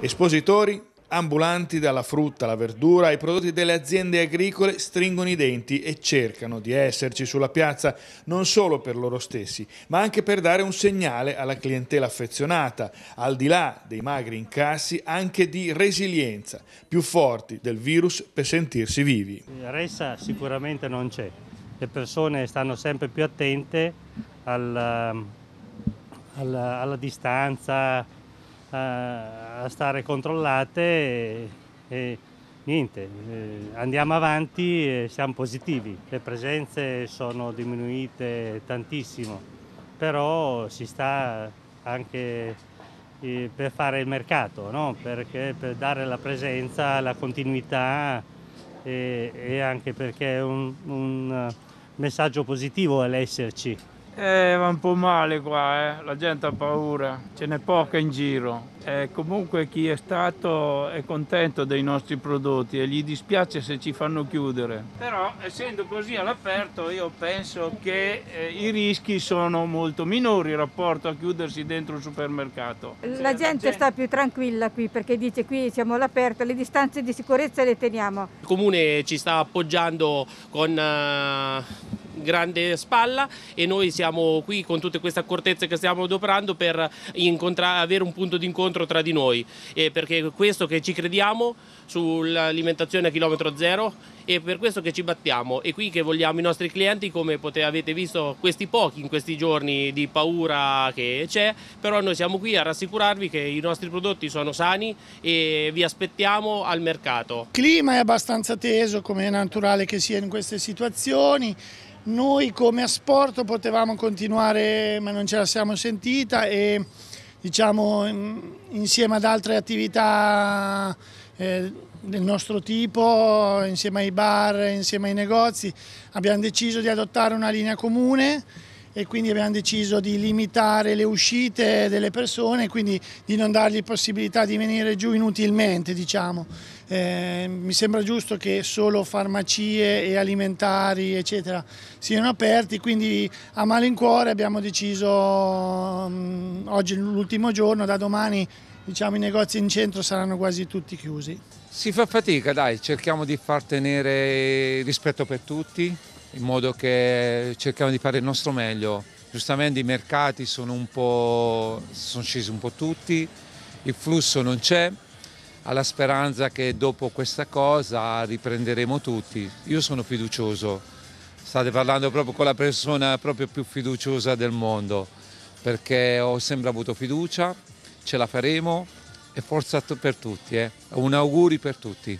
Espositori, ambulanti dalla frutta alla verdura ai prodotti delle aziende agricole stringono i denti e cercano di esserci sulla piazza non solo per loro stessi, ma anche per dare un segnale alla clientela affezionata, al di là dei magri incassi, anche di resilienza, più forti del virus per sentirsi vivi. Ressa sicuramente non c'è, le persone stanno sempre più attente alla, alla, alla distanza, a stare controllate e, e niente, eh, andiamo avanti e siamo positivi. Le presenze sono diminuite tantissimo, però si sta anche eh, per fare il mercato, no? perché per dare la presenza, la continuità e, e anche perché è un, un messaggio positivo l'esserci. Eh, va un po' male qua, eh. la gente ha paura, ce n'è poca in giro. Eh, comunque chi è stato è contento dei nostri prodotti e gli dispiace se ci fanno chiudere. Però essendo così all'aperto io penso che eh, i rischi sono molto minori in rapporto a chiudersi dentro un supermercato. La gente, gente sta più tranquilla qui perché dice qui siamo all'aperto, le distanze di sicurezza le teniamo. Il comune ci sta appoggiando con... Uh grande spalla e noi siamo qui con tutte queste accortezze che stiamo adoperando per avere un punto di incontro tra di noi, e perché questo che ci crediamo sull'alimentazione a chilometro zero e per questo che ci battiamo. E qui che vogliamo i nostri clienti come avete visto questi pochi in questi giorni di paura che c'è però noi siamo qui a rassicurarvi che i nostri prodotti sono sani e vi aspettiamo al mercato. Il clima è abbastanza teso come è naturale che sia in queste situazioni noi come asporto potevamo continuare ma non ce la siamo sentita e diciamo insieme ad altre attività eh, del nostro tipo, insieme ai bar, insieme ai negozi, abbiamo deciso di adottare una linea comune e quindi abbiamo deciso di limitare le uscite delle persone, quindi di non dargli possibilità di venire giù inutilmente. Diciamo. Eh, mi sembra giusto che solo farmacie e alimentari eccetera, siano aperti, quindi a malincuore abbiamo deciso, um, oggi è l'ultimo giorno, da domani diciamo, i negozi in centro saranno quasi tutti chiusi. Si fa fatica, dai, cerchiamo di far tenere rispetto per tutti, in modo che cerchiamo di fare il nostro meglio. Giustamente i mercati sono un po', sono scesi un po' tutti, il flusso non c'è, alla speranza che dopo questa cosa riprenderemo tutti. Io sono fiducioso, state parlando proprio con la persona proprio più fiduciosa del mondo, perché ho sempre avuto fiducia, ce la faremo e forza per tutti, eh. un auguri per tutti.